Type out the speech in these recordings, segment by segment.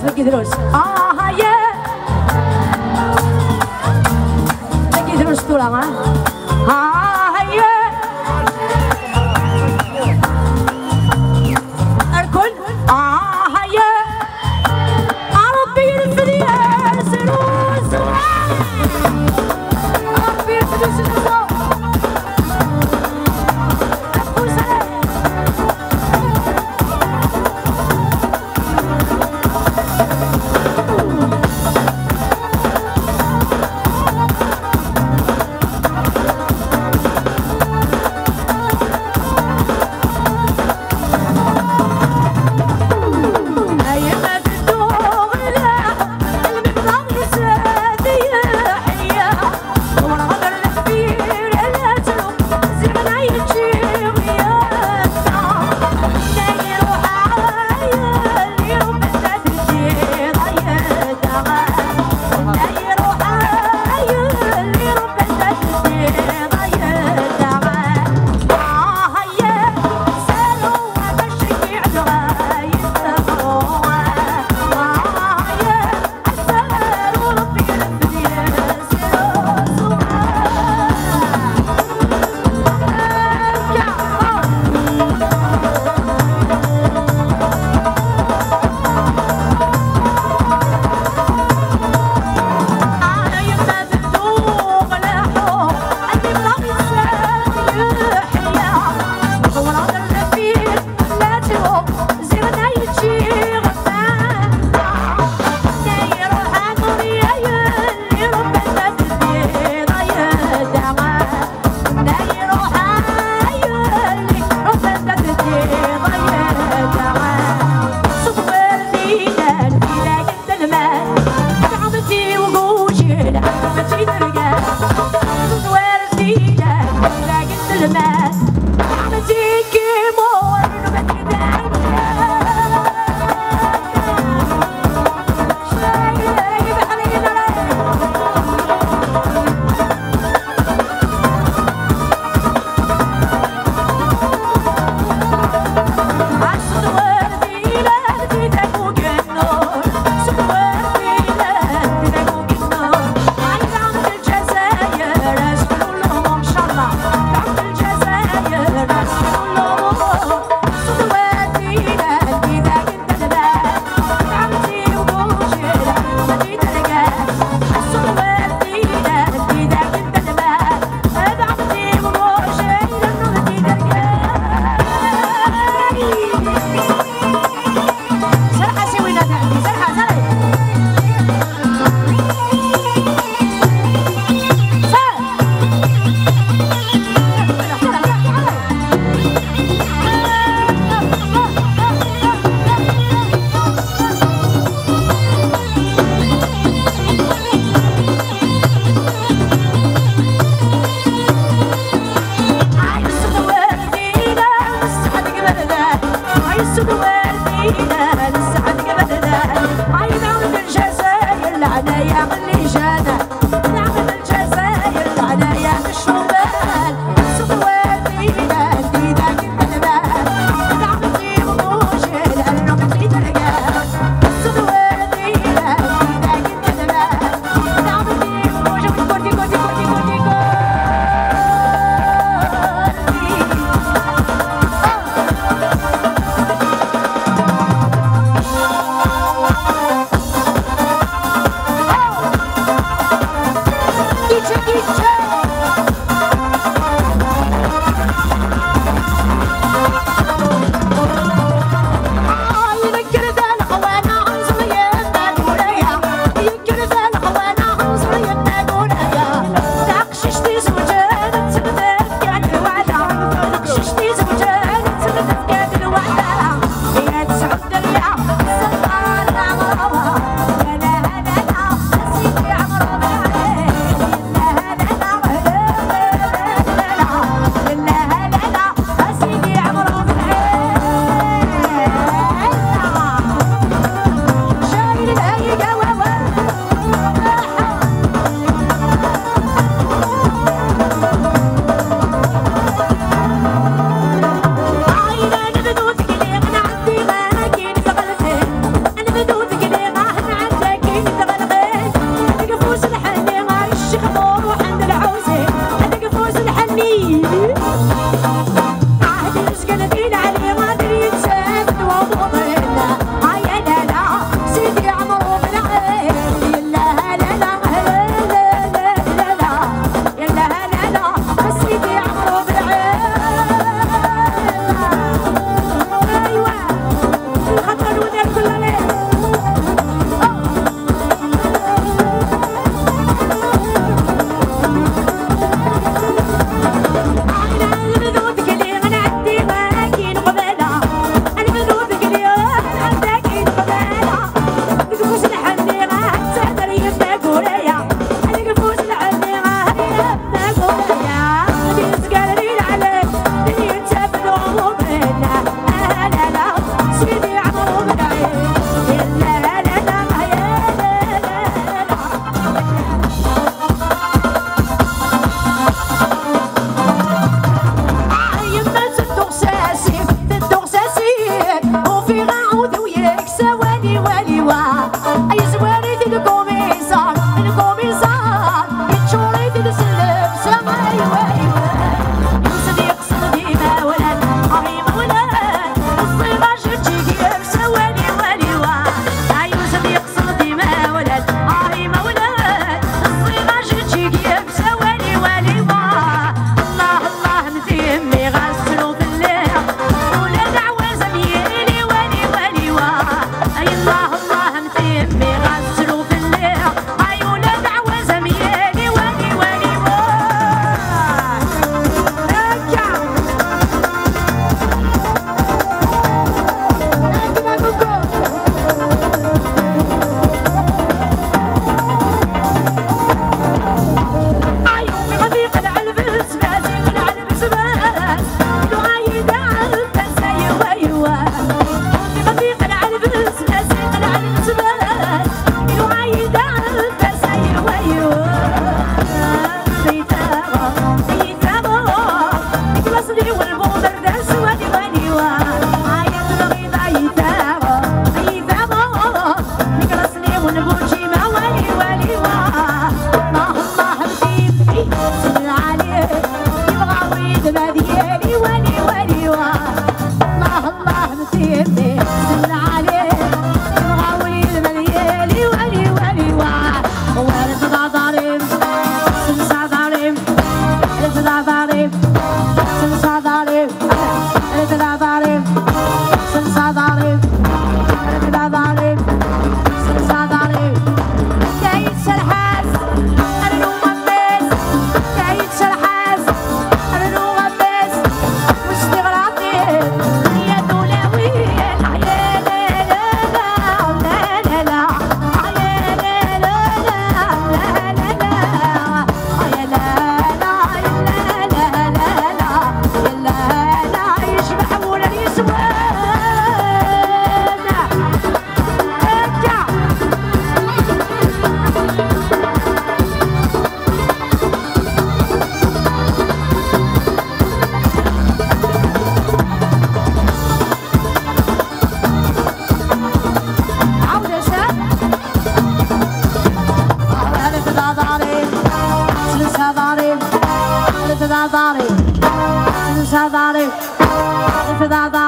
thank you gelir olsun. Aha ye. Ne gelir olsun ulan ha. Ha ye. Erkol. Aha ye. Arabbi yürüsün diye. Sırus. Thank you.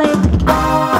about.